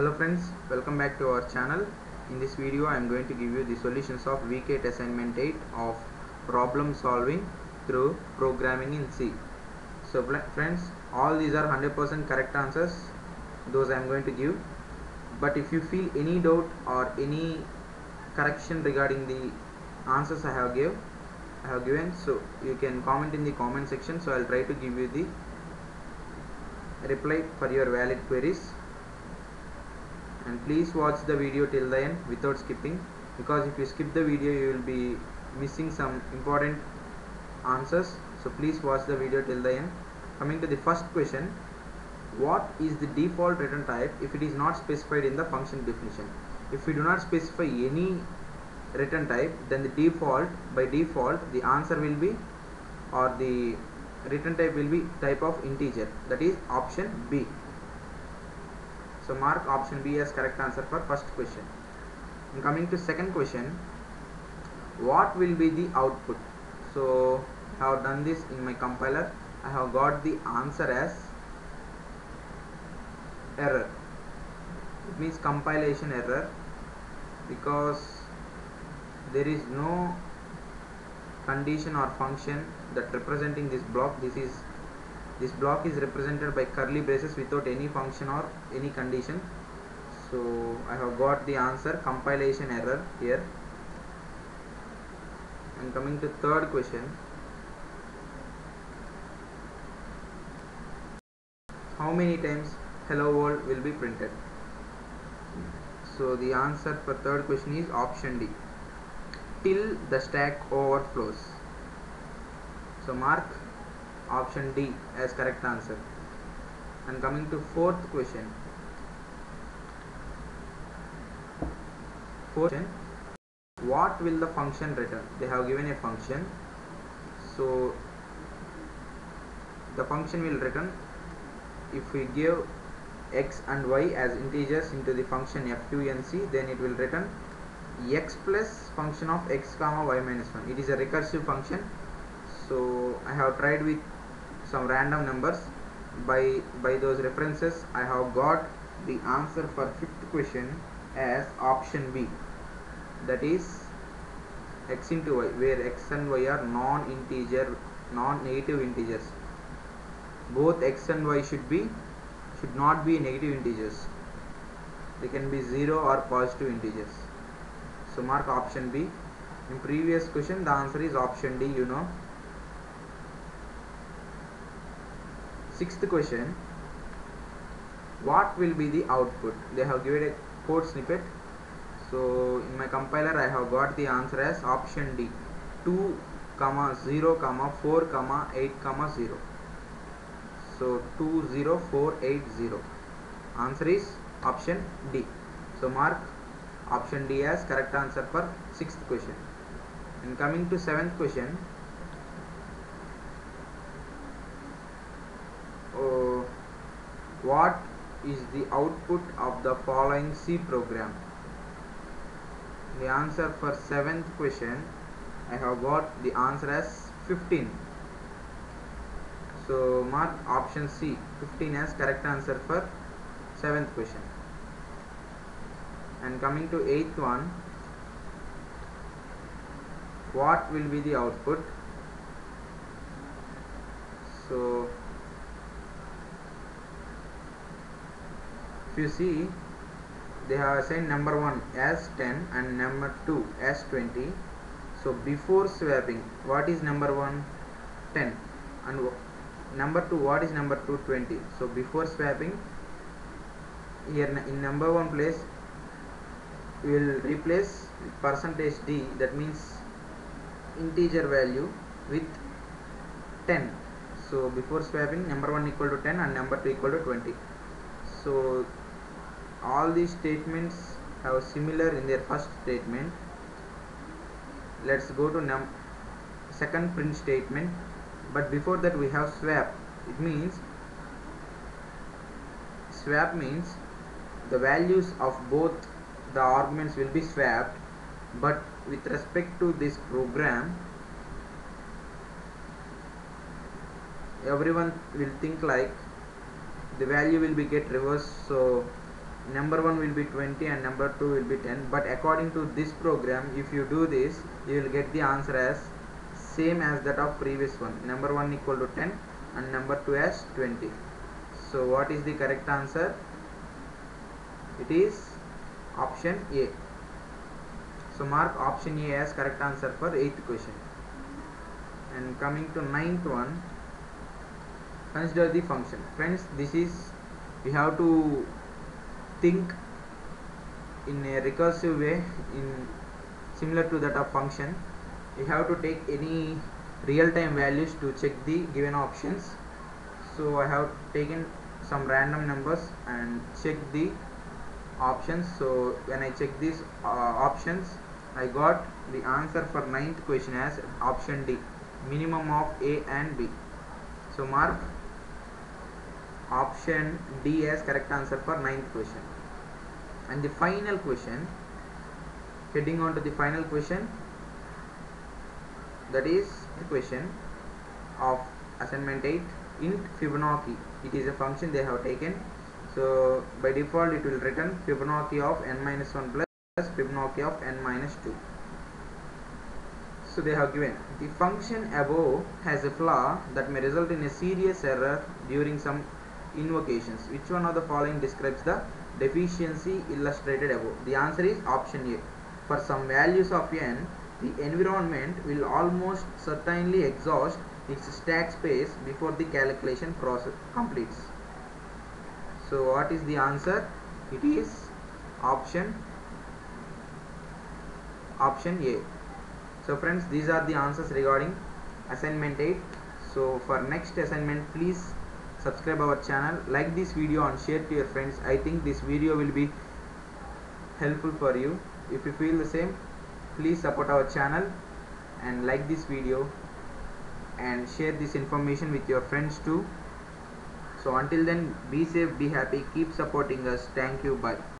hello friends welcome back to our channel. In this video i am going to give you the solutions of 8 assignment 8 of problem solving through programming in c. So friends all these are 100% correct answers those i am going to give. But if you feel any doubt or any correction regarding the answers i have i have given so you can comment in the comment section. So i'll try to give you the reply for your valid queries and please watch the video till the end without skipping because if you skip the video you will be missing some important answers. So please watch the video till the end. Coming to the first question what is the default return type if it is not specified in the function definition? If we do not specify any return type then the default by default the answer will be or the return type will be type of integer that is option B so mark option B as correct answer for first question. And coming to second question. What will be the output? So I have done this in my compiler. I have got the answer as error. It means compilation error because there is no condition or function that representing this block. This is this block is represented by curly braces without any function or any condition. So I have got the answer compilation error here. And coming to third question. How many times hello world will be printed? So the answer for third question is option D. Till the stack overflows. So mark option D as correct answer. And coming to fourth question. Fourth question. What will the function return? They have given a function. So the function will return if we give x and y as integers into the function func then it will return x plus function of x comma y minus 1 it is a recursive function. So i have tried with some random numbers. By by those references i have got the answer for fifth question as option b. That is x into y where x and y are non-integer non-negative integers. Both x and y should be should not be negative integers. They can be 0 or positive integers. So mark option b. In previous question the answer is option d you know sixth question. What will be the output? They have given a code snippet. So in my compiler i have got the answer as option d. 2 comma 0 comma 4 comma 8 comma 0 so 20480 answer is option d. So mark option d as correct answer for sixth question. And coming to seventh question uh, what is the output of the following C program? The answer for seventh question I have got the answer as 15 so mark option C. 15 as correct answer for seventh question. And coming to eighth one what will be the output? So you see they have assigned number 1 as 10 and number 2 as 20 so before swapping what is number 1 10 and number 2 what is number 2 20 so before swapping here in number 1 place we will replace percentage d that means integer value with 10 so before swapping number 1 equal to 10 and number 2 equal to 20 so all these statements have similar in their first statement. Let's go to num second print statement. But before that we have swap. It means swap means the values of both the arguments will be swapped. But with respect to this program everyone will think like the value will be get reversed. So number 1 will be 20 and number 2 will be 10 but according to this program if you do this you will get the answer as same as that of previous one. Number 1 equal to 10 and number 2 as 20 so what is the correct answer? It is option A. So mark option A as correct answer for 8th question. And coming to ninth one consider the function. Friends this is we have to think in a recursive way in similar to that of function you have to take any real-time values to check the given options. So I have taken some random numbers and check the options. So when I check these uh, options I got the answer for ninth question as option D minimum of A and B. So mark option D as correct answer for ninth question. And the final question heading on to the final question that is the question of assignment 8 int Fibonacci. It is a function they have taken. So by default it will return Fibonacci of n minus 1 plus Fibonacci of n minus 2 so they have given. The function above has a flaw that may result in a serious error during some invocations. Which one of the following describes the deficiency illustrated above? The answer is option a. For some values of n the environment will almost certainly exhaust its stack space before the calculation process completes. So what is the answer? It is option option a. So friends these are the answers regarding assignment 8 so for next assignment please subscribe our channel like this video and share to your friends. I think this video will be helpful for you. If you feel the same please support our channel and like this video and share this information with your friends too. So until then be safe be happy keep supporting us. Thank you bye